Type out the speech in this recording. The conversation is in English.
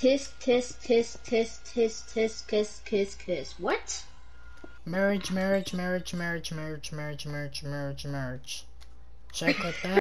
tis, tis, tis, tis, tis, tis, kiss, kiss, kiss. What? Marriage, marriage, marriage, marriage, marriage, marriage, marriage, marriage, marriage. Should I that?